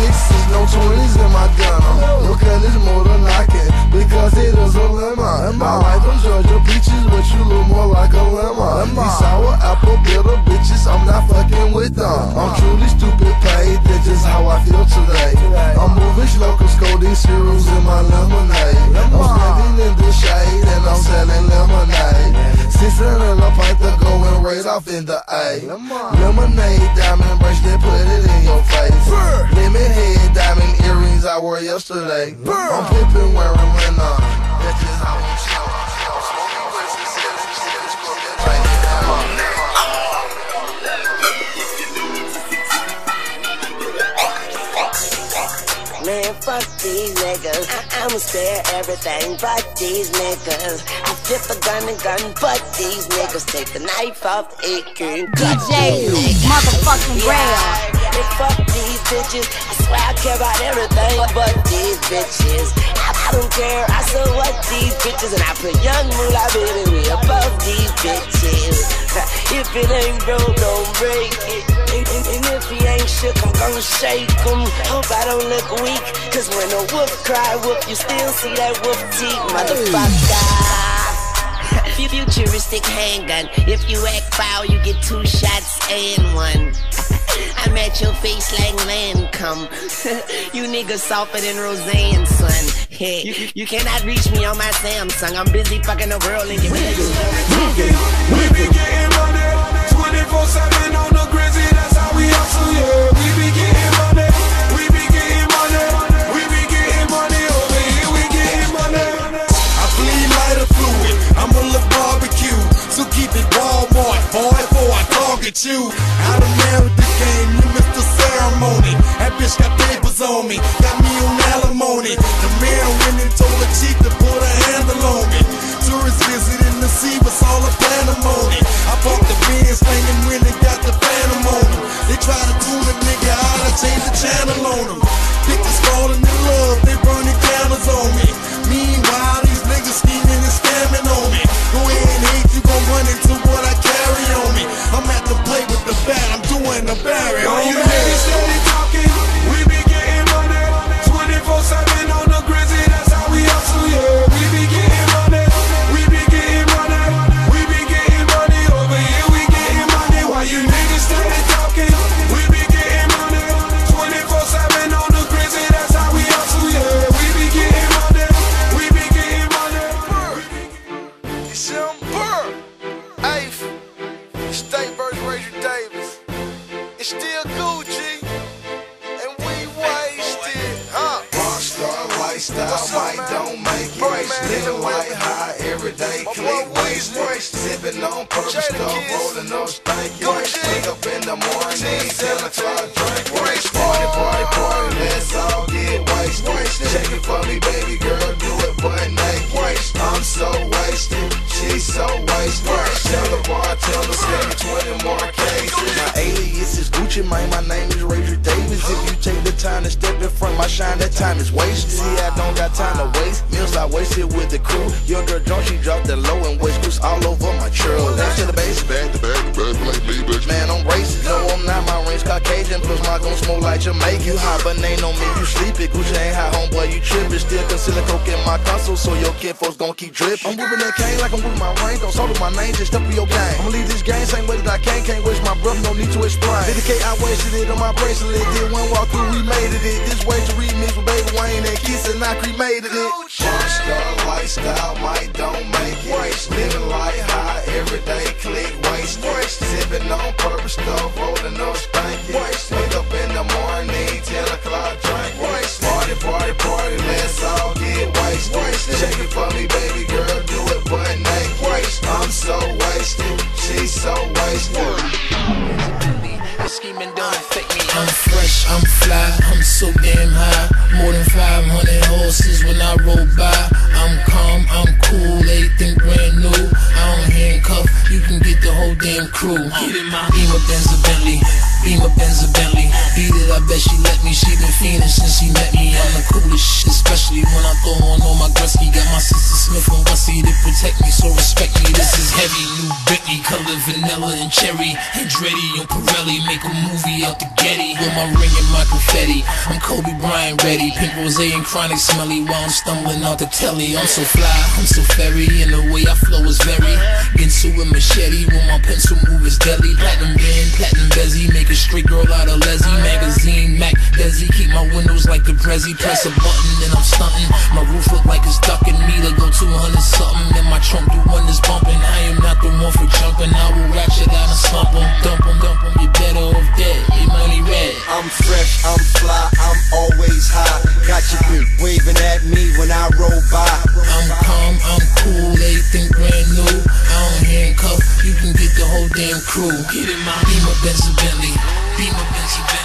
sixes, no twenties in my gun. Look at this more than knocking because it is a lemon. I like them Georgia peaches, but you look more like a lemon. These sour apple bitter bitches, I'm not fucking with them. Off in the A. Lemonade, diamond bracelet, put it in your face. Lemon head, diamond earrings I wore yesterday. I'm pimping wearing linen. That's just how fuck these niggas. I- I'ma spare everything but these niggas. I flip a gun and gun, but these niggas take the knife off it can cut DJ motherfucking Rail. Yeah, fuck these bitches. I swear I care about everything but these bitches. I, I don't care. I so what these bitches, and I put young moolah baby we above these bitches. If it ain't broke, don't break it. And, and, and if he ain't shook, I'm gonna shake him. Hope I don't look weak. Cause when a wolf cry, wolf, you still see that wolf teeth, motherfucker. Futuristic handgun. If you act foul, you get two shots and one. I'm at your face like Lancome. you niggas softer than Roseanne, son. Hey, you, you cannot reach me on my Samsung. I'm busy fucking the world and giving boy, before I target you. I done married the game, you missed the ceremony. That bitch got papers on me, got me on alimony. The mayor went and told the chief to put a handle on me. Tourists visiting the sea was all a pandemonium. I bought the Benz thing and really got the phantom on them. They try to tune a nigga out, I change the channel on them. December 8th, State versus Radric Davis. It's still Gucci, and we wasted, huh? Rockstar lifestyle, What's up, might don't make it. Living like high every day, click waste. Sipping on purple stuff, rolling up stanky. Wake up in the morning, Ten, 10 o'clock, front, that time is wasted. See, I don't got time to waste. Meals I wasted with the crew. Your girl drunk, she dropped the low and waist goose all over my truck. Caucasian. Plus, my gon' smoke like Jamaican. You hot, but ain't on me. You sleepy. Gucci ain't hot, homeboy. You trippin'. Still concealing coke in my console, so your kid folks gon' keep drippin'. I'm whipping that cane like I'm whipping my ring. Don't soda my name, just step with your game. I'ma leave this game same way that I can. Can't waste my breath, no need to explain. Dedicate, I wasted it on my bracelet. Did one walk through, we made it. This way to remix with Baby Wayne and Kiss, and I cremated it. Rockstar lifestyle, might don't make it. Living like high every day, click waste. Sipping on purple stuff, rolling up crew. Get in my Beamer, Benz, or Bentley. Beamer, Benz, or Bentley. Beat it, I bet she let me. She been fiending since she met me. I'm the coolest shit, especially when I throw on all my Gretzky. Got my sister Smith and Wessie to protect me, so respect me. This is heavy, new Bentley, color vanilla and cherry. Andretti on Pirelli, make a movie out the Getty. With my ring and my confetti, I'm Kobe Bryant ready. Pink rose and chronic smelly while I'm stumbling out the telly. I'm so fly, I'm so fairy, and the way I flow is very. Ginsu with machete, when my pencil move is deadly. Platinum band, platinum bezzy, make a straight girl out of Leslie. Magazine, Mac, Desi, keep my windows like the Prezi. Press a button and I'm stunting. My roof look like it's ducking me to go 200 something. And my trunk do one is bumping. I am not the one for jumping. I will ratchet out and slump 'em, dump 'em, dump 'em. You're better off dead. Your money red. I'm fresh, I'm fly, I'm always high. Got your bitch waving at me when I roll by. I'm calm, I'm cool, everything brand new. I don't handcuff, you can get the whole damn crew. Get in my Beamer, Benz, Bentley. Beamer, Benz, Bentley.